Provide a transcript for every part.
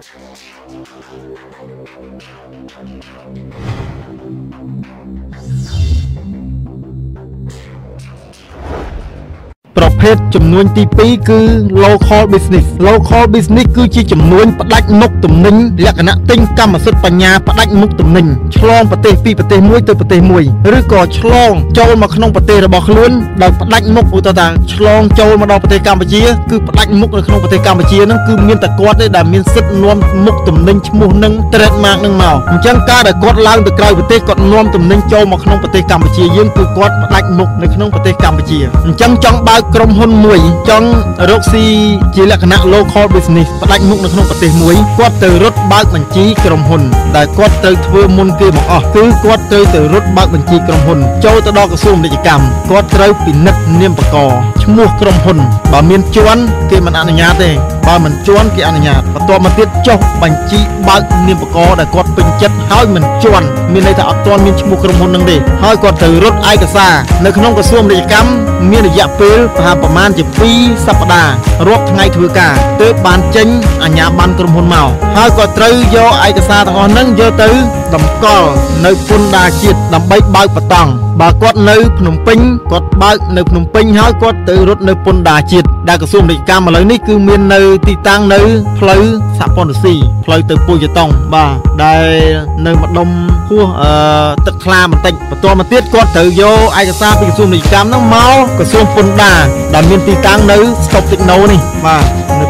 すみません。 ប្រភេទចំនួនទី2គឺ local business local business គឺជាចំនួនផ្ដាច់មុខទំនិញលក្ខណៈទិញកម្មសិទ្ធិបញ្ញាផ្ដាច់មុខទំនិញឆ្លងប្រទេសពីប្រទេសមួយទៅប្រទេសមួយឬក៏ឆ្លងចូលមកក្នុងប្រទេសរបស់ខ្លួនដោយផ្ដាច់មុខឧទាហរណ៍ថាឆ្លងចូលមកដល់ប្រទេសកម្ពុជាគឺផ្ដាច់មុខនៅក្នុងប្រទេសកម្ពុជាហ្នឹងគឺមានតែគាត់ទេដែលមានសិទ្ធិនាំមុខទំនិញឈ្មោះនឹង trademark នឹងមកអញ្ចឹងការដែលគាត់ឡើងទៅក្រៅប្រទេសគាត់នាំទំនិញចូលមកក្នុងប្រទេសកម្ពុជាយើងគឺគាត់ផ្ដាច់មុខនៅក្នុងប្រទេសកម្ពុជាអញ្ចឹងចង់បើកក្រុមហ៊ុនមួយចង់រកស៊ីជាលក្ខណៈ local business ផ្ដាច់មុខនៅក្នុងប្រទេសមួយគាត់ទៅរត់បើកបញ្ជីក្រុមហ៊ុនដែលគាត់ត្រូវធ្វើមុនគេមកអស់គឺគាត់ត្រូវទៅរត់បើកបញ្ជីក្រុមហ៊ុនចូលទៅដល់ក្រសួងពាណិជ្ជកម្មគាត់ត្រូវពិនិត្យនាមបកឈ្មោះក្រុមហ៊ុនបើមានជាន់គេមិនអនុញ្ញាតទេ បើមិនជាន់គេអនុញ្ញាតបន្ទាប់មកទៀតចុះបញ្ជីបើកនាមបកដែលគាត់ពេញចិត្តហើយមិនជាន់មានន័យថាអត់ទាន់មានឈ្មោះក្រុមហ៊ុននឹងទេហើយគាត់ត្រូវរត់ឯកសារនៅក្នុងក្រសួងពាណិជ្ជកម្មមានរយៈពេលប្រហែលប្រមាណជា2សប្តាហ៍រាប់ថ្ងៃធ្វើការទើបបានចេញអាជ្ញាប័ណ្ណក្រុមហ៊ុនមកហើយក៏ត្រូវយកឯកសារទាំងអស់ហ្នឹងយកទៅតម្កល់នៅពន្ធដារជាតិដើម្បីបើកបតង់បើគាត់នៅភ្នំពេញគាត់បើកនៅភ្នំពេញហើយគាត់ទៅរត់នៅពន្ធដារជាតិដែលក្រសួងពាណិជ្ជកម្មឥឡូវនេះគឺមាននៅទីតាំងនៅផ្លូវសហព័ន្ធរុស្ស៊ីផ្លូវទៅពុយតុងបាទដែលនៅម្ដុំហួសអឺទឹកថ្លាបន្តិចបន្តមកទៀតគាត់ត្រូវយកឯកសារពីក្រសួងពាណិជ្ជកម្មហ្នឹងមកក្រសួងពន្ធដារដែលមានទីតាំងនៅស្តុបតិចណូនេះបាទ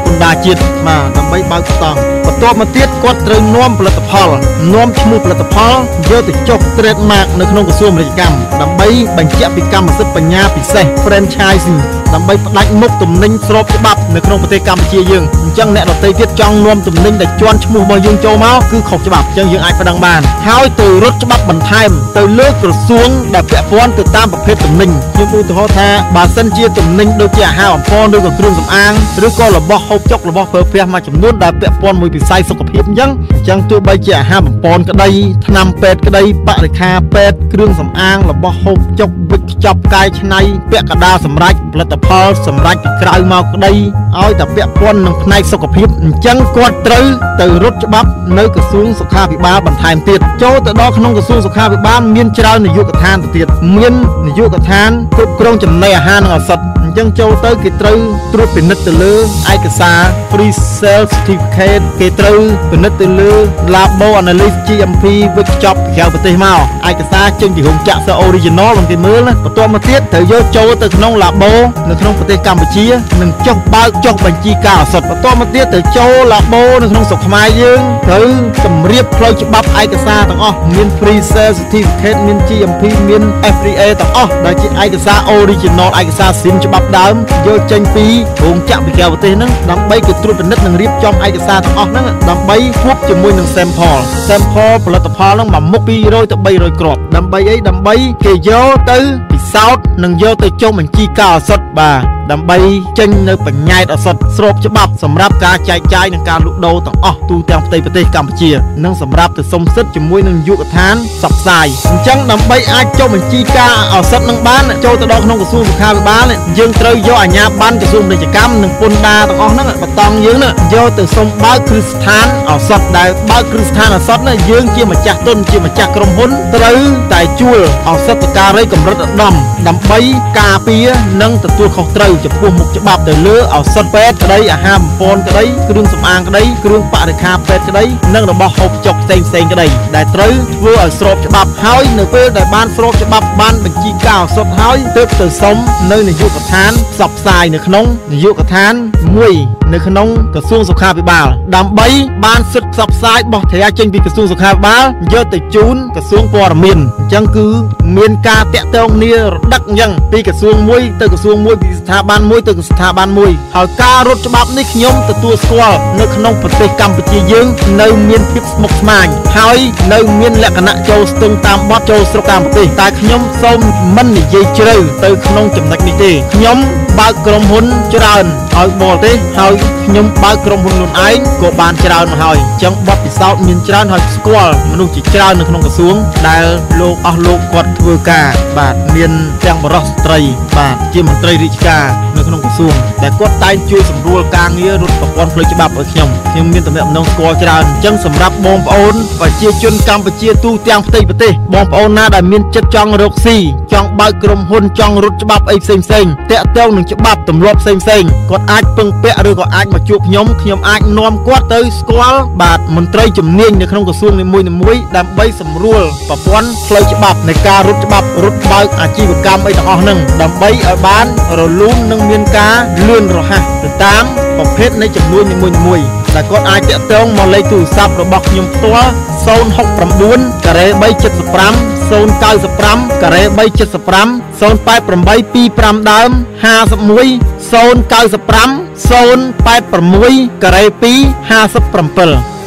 នៅពន្ធដារជាតិបាទដើម្បីបើកបតង់បន្ទាប់មកទៀតគាត់ត្រូវនាំផលិតផលនាំឈ្មោះផលិតផលយកទៅចុះ trademark នៅក្នុងក្រសួងពាណិជ្ជកម្មដើម្បីបញ្ជាក់ពីកម្មសិទ្ធិបញ្ញាពិសេស franchising ដើម្បីផ្ដាច់មុខទំនិញស្របច្បាប់នៅក្នុងប្រទេសកម្ពុជាយើងអញ្ចឹងអ្នកដទៃទៀតចង់នាំទំនិញដែលជាន់ឈ្មោះរបស់យើងចូលមកគឺខុសច្បាប់អញ្ចឹងយើងអាចប្តឹងបាន ហើយទៅរត់ច្បាប់បន្ថែម ទៅលើក្រសួងដែលពាក់ព័ន្ធទៅតាមប្រភេទទំនិញខ្ញុំឧទាហរណ៍ថាបើសិនជាទំនិញដូចជាអាហារបំពន់ឬក៏គ្រឿងសម្អាងឬក៏របស់ហូបចុករបស់ប្រើប្រាស់មួយចំនួនដែលពាក់ព័ន្ធមួយវិស័យសុខភាពអញ្ចឹងអញ្ចឹងទោះបីជាអាហារបំពន់ក្តីថ្នាំពេទ្យក្តីបរិខាពេទ្យគ្រឿងសម្អាងរបស់ហូបចុកវិចខ្ចប់កាយឆ្នៃពាក់កណ្ដាលសម្រាប់ផលិតផលសម្រាប់ពីក្រៅមកក្តីឲ្យតែពាក់ព័ន្ធនឹងផ្នែកសុខភាពអញ្ចឹងគាត់ត្រូវទៅរត់ច្បាប់នៅក្រសួងសុខាភិបាលបន្ថែមទៀតចូលទៅដល់ក្នុងក្រសួងសុខាភិបាលមានច្រើននយោបាយកឋានទៅទៀតមាននយោបាយកឋានគ្រប់គ្រងចំណីអាហារនិងឱសថអញ្ចឹងចូលទៅគេត្រូវត្រួតពិនិត្យទៅលើឯកសារ Free Sale Certificate គេត្រូវពិនិត្យទៅលើ Labo Analysis GMP វិចខ្ចប់ពីក្រៅប្រទេសមកឯកសារចេញពីរោងចក្រសិស្ស Original នឹងគេមើលណាបន្ទាប់មកទៀតត្រូវយកចូលទៅក្នុង Labo នៅក្នុងប្រទេសកម្ពុជានិងចុះបើកចុះបញ្ជីការឱសថបន្ទាប់មកទៀតត្រូវចូល Labo នៅក្នុងស្រុកខ្មែរយើងត្រូវសម្រៀបផ្លូវច្បាប់ឯកសារទាំងអស់មាន Free Sale Certificate មាន GMP មាន FDA ទាំងអស់ដែលជាឯកសារ Original ឯកសារស៊ីមច្បាប់ដើមយកចេញពីរោងចក្រពីក្រៅប្រទេសហ្នឹងដើម្បីគេត្រួតពិនិត្យនិងរៀបចំឯកសារទាំងអស់ហ្នឹងដើម្បីជួបជាមួយនឹង sample sample ផលិតផលហ្នឹងមួយមុខ200ទៅ300គ្រាប់ដើម្បីអីដើម្បីគេយកទៅពិសោធន៍និងយកទៅចុះបញ្ជីការឱសថបាទ ដើម្បីចេញនៅបញ្ញត្តិឱសថស្របច្បាប់សម្រាប់ការចែកចាយនិងការលក់ដូរទាំងអស់ទូទាំងផ្ទៃប្រទេសកម្ពុជានិងសម្រាប់ទៅសុំសិទ្ធិជាមួយនឹងយុវដ្ឋានផ្សព្វផ្សាយអញ្ចឹងដើម្បីអាចចុះបញ្ជីការឱសថនឹងបានចូលទៅដល់ក្នុងក្រសួងសុខាភិបាលយើងត្រូវយកអាជ្ញាប័ណ្ណក្រសួងពាណិជ្ជកម្មនិងពន្ធដារទាំងអស់ហ្នឹងបតង់យើងហ្នឹងយកទៅសុំបើកគ្រឹះស្ថានឱសថដែលបើកគ្រឹះស្ថានឱសថហ្នឹងយើងជាម្ចាស់ទុនជាម្ចាស់ក្រុមហ៊ុនត្រូវតែជួលឱសថការីកម្រិតឧត្តមដើម្បីការពារនិងទទួលខុសត្រូវចំពោះមុខច្បាប់ទៅលើឱសថពេទ្យក្តីអាហារបំពន់ក្តីគ្រឿងសម្អាងក្តីគ្រឿងបរិក្ខារពេទ្យក្តីនិងរបស់ហូបចុកផ្សេងផ្សេងក្តីដែលត្រូវធ្វើឲ្យស្របច្បាប់ហើយនៅពេលដែលបានស្របច្បាប់បានបញ្ជីការឱសថហើយទើបទៅសុំនៅនាយកដ្ឋានផ្សព្វផ្សាយនៅក្នុងនាយកដ្ឋានមួយនៅក្នុងក្រសួងសុខាភិបាល ដើម្បីបានសិទ្ធិផ្សព្វផ្សាយបោះត្រាចេញពីក្រសួងសុខាភិបាលយកទៅជូនក្រសួងព័ត៌មានអញ្ចឹងគឺមានការតាក់ទងគ្នារដឹកអញ្ចឹងពីក្រសួងមួយទៅក្រសួងមួយពីស្ថាប័នមួយទៅស្ថាប័នមួយហើយការរត់ច្បាប់នេះខ្ញុំទទួលស្គាល់នៅក្នុងប្រទេសកម្ពុជាយើង នៅមានភាពស្មុគស្មាញហើយនៅមានលក្ខណៈចូលស្ទង់តាមបទចូលស្រុកតាមប្រទេសតែខ្ញុំសូមមិននិយាយជ្រៅទៅក្នុងចំណុចនេះទេខ្ញុំ បើកក្រុមហ៊ុនច្រើនឲ្យបរទេសហើយខ្ញុំបើកក្រុមហ៊ុនខ្លួនឯងក៏បានច្រើនមកហើយអញ្ចឹងបទពិសោធន៍មានច្រើនហើយស្គាល់មនុស្សជាច្រើននៅក្នុងក្រសួង ដែលលោកអស់លោកគាត់ធ្វើការ បាទមានទាំងបរិសុទ្ធស្ត្រី បាទជាមន្ត្រីរាជការនៅក្នុងក្រសួងដែលគាត់តែងជួយសម្រួលការងាររត់ប្រព័ន្ធផ្លូវច្បាប់ឲ្យខ្ញុំខ្ញុំមានតំណែងតំណងស្គាល់ច្រើនអញ្ចឹងសម្រាប់បងប្អូនប្រជាជនកម្ពុជាទូទាំងផ្ទៃប្រទេសបងប្អូនណាដែលមានចិត្តចង់រកស៊ីចង់បើកក្រុមហ៊ុនចង់រត់ច្បាប់អីផ្សេងផ្សេងតាក់ទងនឹងច្បាប់ទម្លាប់ផ្សេងផ្សេងគាត់អាចពឹងពាក់ឬក៏អាចមកជួបខ្ញុំខ្ញុំអាចនាំគាត់ទៅស្គាល់បាទមន្ត្រីជំនាញនៅក្នុងក្រសួងនីមួយៗដើម្បីសម្រួលប្រព័ន្ធផ្លូវច្បាប់នៃការរត់ច្បាប់រត់បើកអាជីវកម្មអីទាំងអស់ហ្នឹងដើម្បីឲ្យបានរលូននិងមានការលឿនរហ័សទៅតាមប្រភេទនៃចំនួននីមួយៗ ដែលគាត់អាចតាក់ទងមកលេខទូរស័ព្ទរបស់ខ្ញុំផ្ទាល់069ការ៉េ375 095ការ៉េ375 08825ដើម51 095 086ការ៉េ2 57